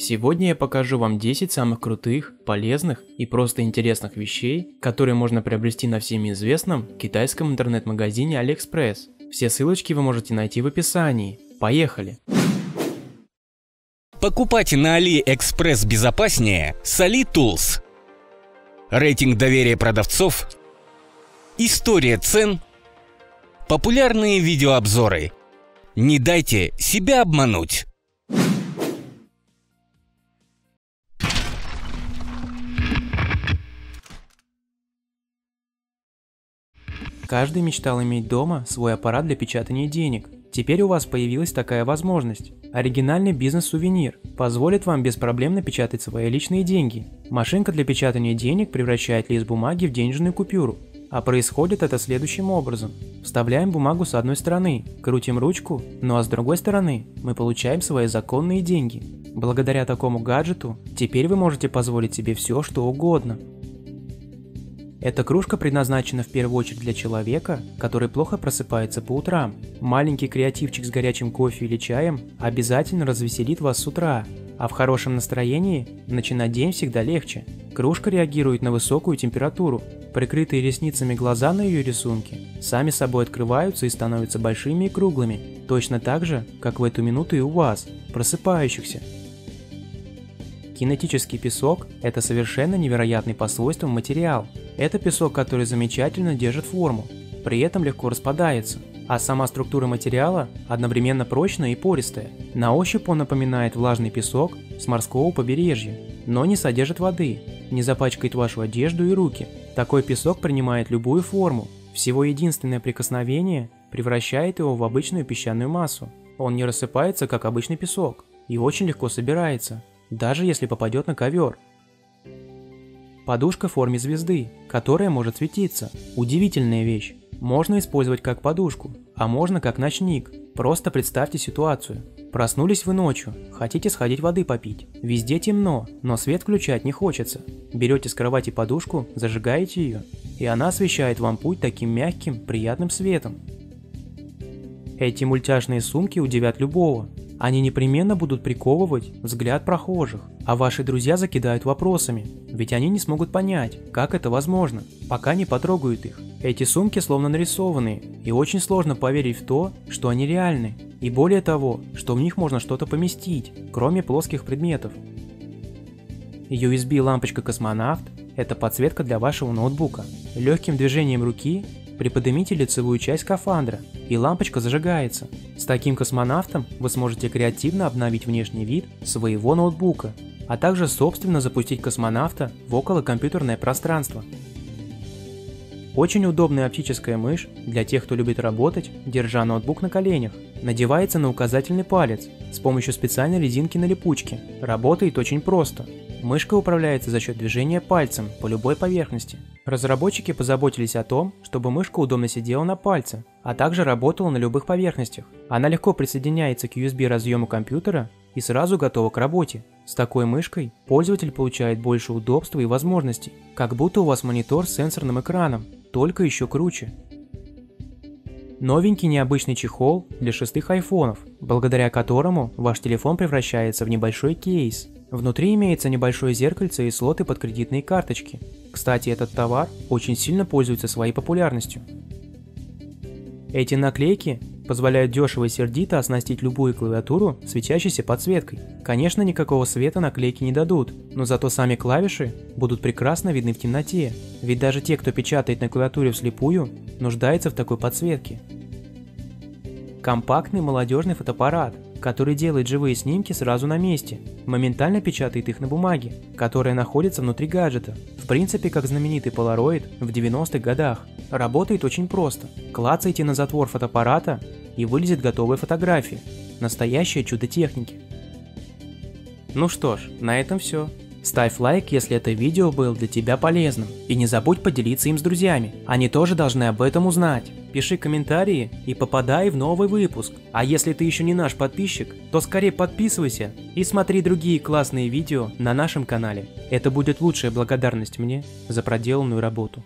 Сегодня я покажу вам 10 самых крутых, полезных и просто интересных вещей, которые можно приобрести на всеми известном китайском интернет-магазине AliExpress. Все ссылочки вы можете найти в описании. Поехали! Покупать на AliExpress безопаснее с AliTools. Рейтинг доверия продавцов. История цен. Популярные видеообзоры. Не дайте себя обмануть. Каждый мечтал иметь дома свой аппарат для печатания денег. Теперь у вас появилась такая возможность. Оригинальный бизнес-сувенир позволит вам без проблем напечатать свои личные деньги. Машинка для печатания денег превращает лист бумаги в денежную купюру. А происходит это следующим образом. Вставляем бумагу с одной стороны, крутим ручку, ну а с другой стороны мы получаем свои законные деньги. Благодаря такому гаджету теперь вы можете позволить себе все, что угодно. Эта кружка предназначена в первую очередь для человека, который плохо просыпается по утрам. Маленький креативчик с горячим кофе или чаем обязательно развеселит вас с утра, а в хорошем настроении начинать день всегда легче. Кружка реагирует на высокую температуру. Прикрытые ресницами глаза на ее рисунке сами собой открываются и становятся большими и круглыми, точно так же, как в эту минуту и у вас, просыпающихся. Кинетический песок – это совершенно невероятный по свойствам материал. Это песок, который замечательно держит форму, при этом легко распадается, а сама структура материала одновременно прочная и пористая. На ощупь он напоминает влажный песок с морского побережья, но не содержит воды, не запачкает вашу одежду и руки. Такой песок принимает любую форму, всего единственное прикосновение превращает его в обычную песчаную массу. Он не рассыпается, как обычный песок, и очень легко собирается, даже если попадет на ковер. Подушка в форме звезды, которая может светиться. Удивительная вещь. Можно использовать как подушку, а можно как ночник. Просто представьте ситуацию. Проснулись вы ночью, хотите сходить воды попить. Везде темно, но свет включать не хочется. Берете с кровати подушку, зажигаете ее, и она освещает вам путь таким мягким, приятным светом. Эти мультяшные сумки удивят любого, они непременно будут приковывать взгляд прохожих, а ваши друзья закидают вопросами, ведь они не смогут понять, как это возможно, пока не потрогают их. Эти сумки словно нарисованные, и очень сложно поверить в то, что они реальны, и более того, что в них можно что-то поместить, кроме плоских предметов. USB-лампочка «Космонавт» – это подсветка для вашего ноутбука. Легким движением руки приподнимите лицевую часть скафандра, и лампочка зажигается. С таким космонавтом вы сможете креативно обновить внешний вид своего ноутбука, а также собственно запустить космонавта в околокомпьютерное пространство. Очень удобная оптическая мышь для тех, кто любит работать, держа ноутбук на коленях. Надевается на указательный палец с помощью специальной резинки на липучке. Работает очень просто. Мышка управляется за счет движения пальцем по любой поверхности. Разработчики позаботились о том, чтобы мышка удобно сидела на пальце, а также работала на любых поверхностях. Она легко присоединяется к USB разъему компьютера и сразу готова к работе. С такой мышкой пользователь получает больше удобства и возможностей, как будто у вас монитор с сенсорным экраном, только еще круче. Новенький необычный чехол для шестых айфонов, благодаря которому ваш телефон превращается в небольшой кейс – Внутри имеется небольшое зеркальце и слоты под кредитные карточки. Кстати, этот товар очень сильно пользуется своей популярностью. Эти наклейки позволяют дешево и сердито оснастить любую клавиатуру светящейся подсветкой. Конечно, никакого света наклейки не дадут, но зато сами клавиши будут прекрасно видны в темноте, ведь даже те, кто печатает на клавиатуре вслепую, нуждаются в такой подсветке. Компактный молодежный фотоаппарат – который делает живые снимки сразу на месте, моментально печатает их на бумаге, которая находится внутри гаджета. В принципе, как знаменитый Polaroid в 90-х годах. Работает очень просто. Клацайте на затвор фотоаппарата и вылезет готовая фотография. Настоящее чудо техники. Ну что ж, на этом все. Ставь лайк, если это видео было для тебя полезным. И не забудь поделиться им с друзьями. Они тоже должны об этом узнать. Пиши комментарии и попадай в новый выпуск. А если ты еще не наш подписчик, то скорее подписывайся и смотри другие классные видео на нашем канале. Это будет лучшая благодарность мне за проделанную работу.